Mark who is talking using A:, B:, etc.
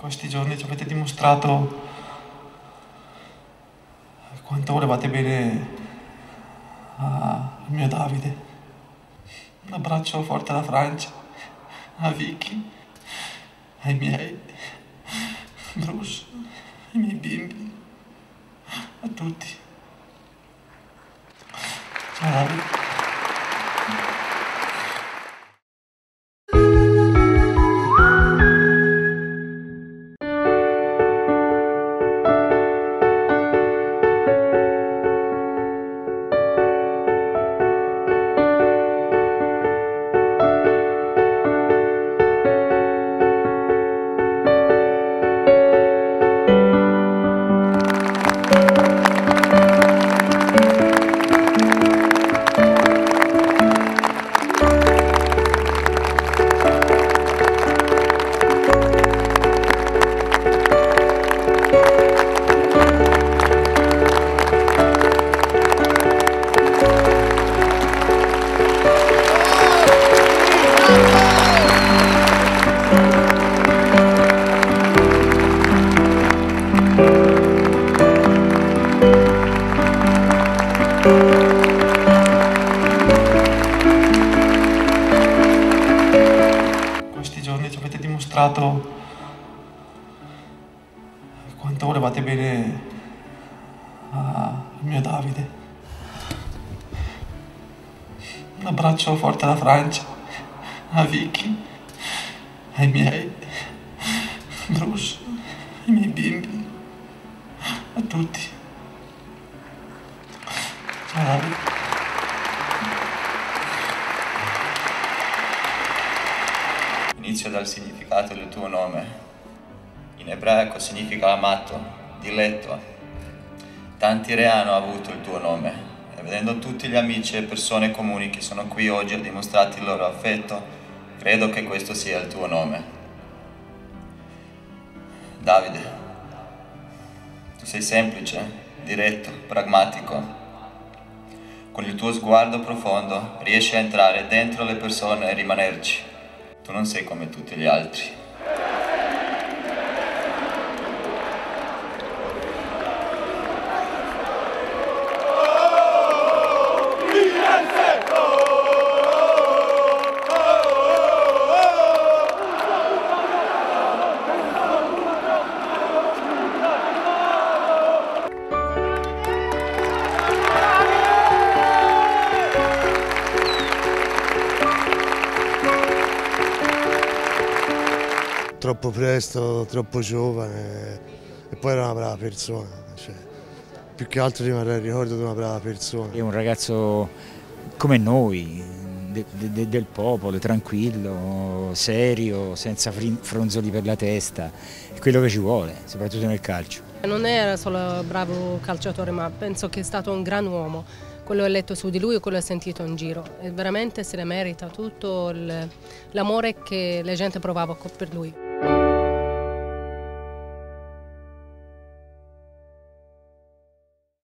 A: questi giorni ci avete dimostrato quanto volevate bene al mio Davide. Un abbraccio forte alla Francia, a Vicky, ai miei, Bruce, ai miei bimbi, a tutti. Ciao Davide. Questi giorni ci avete dimostrato quanto volevate bene al mio Davide. Un abbraccio forte alla Francia, a Vicky, ai miei, Bruce, ai miei bimbi, a tutti. Davide.
B: Inizio dal significato del tuo nome. In ebraico significa amato, diletto. Tanti re hanno avuto il tuo nome e vedendo tutti gli amici e persone comuni che sono qui oggi a dimostrarti il loro affetto, credo che questo sia il tuo nome. Davide, tu sei semplice, diretto, pragmatico. Con il tuo sguardo profondo riesci a entrare dentro le persone e rimanerci. Tu non sei come tutti gli altri.
C: Troppo presto, troppo giovane e poi era una brava persona, cioè, più che altro rimarrà il ricordo di una brava persona.
D: È un ragazzo come noi, de, de, del popolo, tranquillo, serio, senza fronzoli per la testa, è quello che ci vuole, soprattutto nel calcio.
E: Non era solo bravo calciatore, ma penso che è stato un gran uomo. Quello che ho letto su di lui e quello che ho sentito in giro. E veramente se ne merita tutto l'amore che la gente provava per lui.